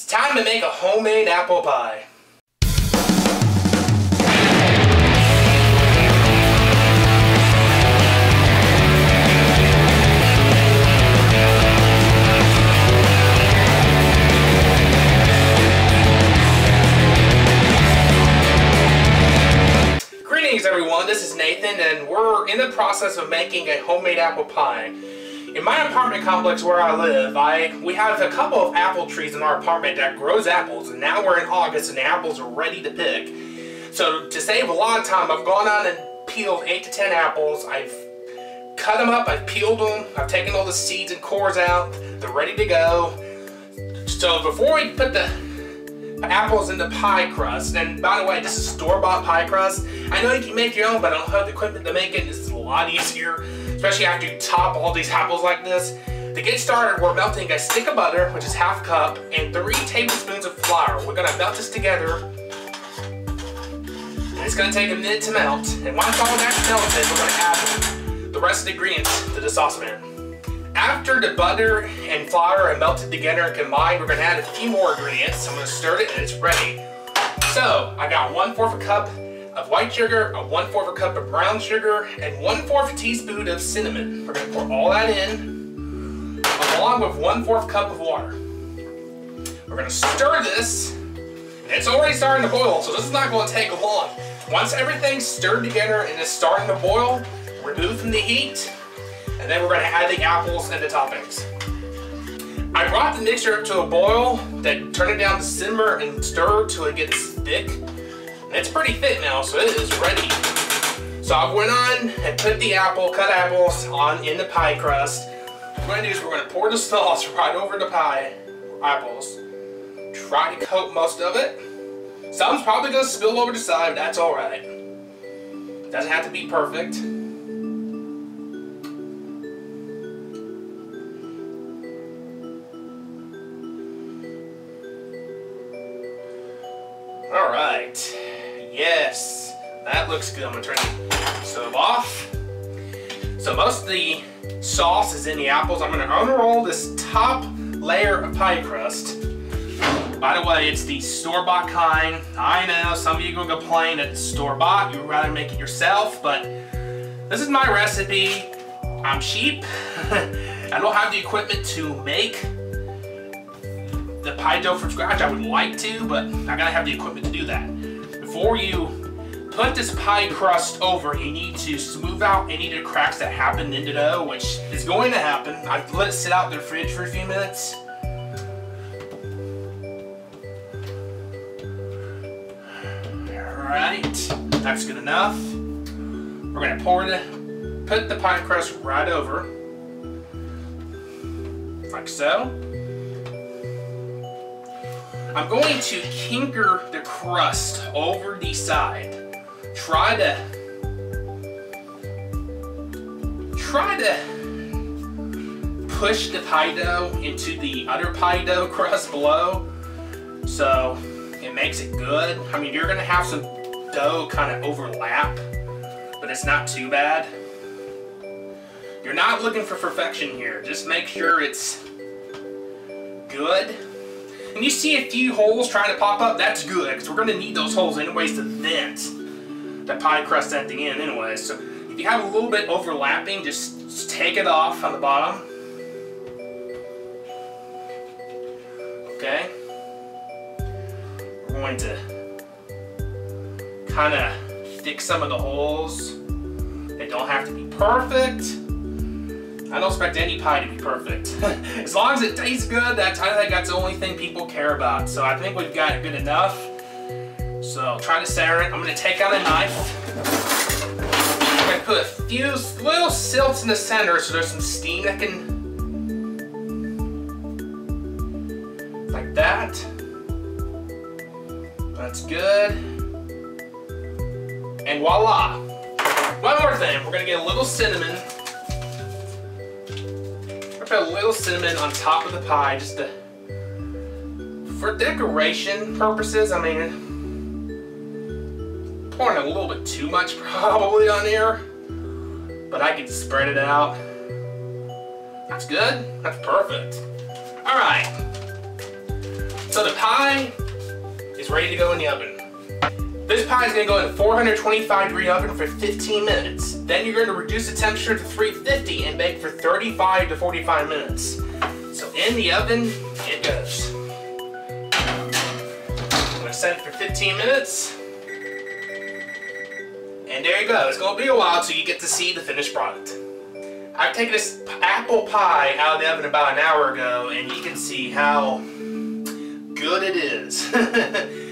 It's time to make a homemade apple pie. Greetings everyone, this is Nathan and we're in the process of making a homemade apple pie. In my apartment complex where I live, I we have a couple of apple trees in our apartment that grows apples, and now we're in August and the apples are ready to pick. So to save a lot of time, I've gone on and peeled 8 to 10 apples. I've cut them up, I've peeled them, I've taken all the seeds and cores out, they're ready to go. So before we put the apples in the pie crust, and by the way, this is store-bought pie crust. I know you can make your own, but I don't have the equipment to make it. This is a lot easier especially after you top all these apples like this. To get started, we're melting a stick of butter, which is half cup, and three tablespoons of flour. We're gonna melt this together. It's gonna take a minute to melt. And once all that's melted, we're gonna add the rest of the ingredients to the saucepan. After the butter and flour are melted together and combined, we're gonna add a few more ingredients. I'm gonna stir it and it's ready. So, I got one fourth a cup of white sugar, a 1 4 cup of brown sugar, and 1 4 teaspoon of cinnamon. We're to pour all that in, along with 1 4 cup of water. We're going to stir this. It's already starting to boil, so this is not going to take long. Once everything's stirred together and is starting to boil, remove from the heat, and then we're going to add the apples and the toppings. I brought the mixture up to a boil, then turn it down to simmer and stir till it gets thick. It's pretty thick now, so it is ready. So I went on and put the apple, cut apples, on in the pie crust. What we're gonna do is we're gonna pour the sauce right over the pie, apples. Try to coat most of it. Some's probably gonna spill over the side, but that's alright. Doesn't have to be perfect. Alright. Yes, that looks good. I'm gonna turn the stove off. So most of the sauce is in the apples. I'm gonna unroll this top layer of pie crust. By the way, it's the store-bought kind. I know some of you are gonna complain that it's store-bought. You'd rather make it yourself, but this is my recipe. I'm cheap. I don't have the equipment to make the pie dough from scratch. I would like to, but I gotta have the equipment to do that before you put this pie crust over, you need to smooth out any of the cracks that happened in the dough, which is going to happen. I've let it sit out in the fridge for a few minutes. Alright, that's good enough. We're going to pour the, put the pie crust right over, like so. I'm going to kinker the crust over the side. Try to try to push the pie dough into the other pie dough crust below so it makes it good. I mean, you're gonna have some dough kind of overlap, but it's not too bad. You're not looking for perfection here. Just make sure it's good and you see a few holes trying to pop up, that's good, because we're going to need those holes anyways to vent the pie crust at the end anyway. So if you have a little bit overlapping, just, just take it off on the bottom. Okay. We're going to kind of fix some of the holes. They don't have to be perfect. I don't expect any pie to be perfect. as long as it tastes good, that's I think that's the only thing people care about. So I think we've got good enough. So try to center it. I'm gonna take out a knife. I'm gonna put a few little silts in the center so there's some steam that can like that. That's good. And voila. One more thing, we're gonna get a little cinnamon put a little cinnamon on top of the pie just to, for decoration purposes. I mean, pouring a little bit too much probably on here, but I can spread it out. That's good. That's perfect. All right. So the pie is ready to go in the oven. This pie is going to go in a 425 degree oven for 15 minutes. Then you're going to reduce the temperature to 350 and bake for 35 to 45 minutes. So in the oven, it goes. I'm to set it for 15 minutes. And there you go. It's going to be a while till you get to see the finished product. I've taken this apple pie out of the oven about an hour ago and you can see how good it is.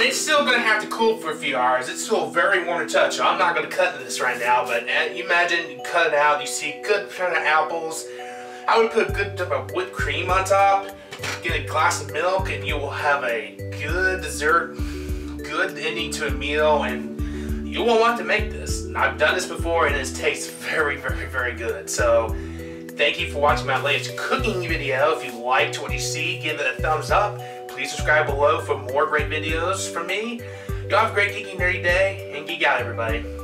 it's still going to have to cool for a few hours. It's still very warm to touch. I'm not going to cut this right now, but uh, you imagine you cut it out, you see good kind of apples. I would put a good bit of whipped cream on top, get a glass of milk, and you will have a good dessert, good ending to a meal, and you won't want to make this. I've done this before and it tastes very, very, very good. So thank you for watching my latest cooking video. If you liked what you see, give it a thumbs up. Please subscribe below for more great videos from me. Y'all have a great geeky nerdy day and geek out everybody.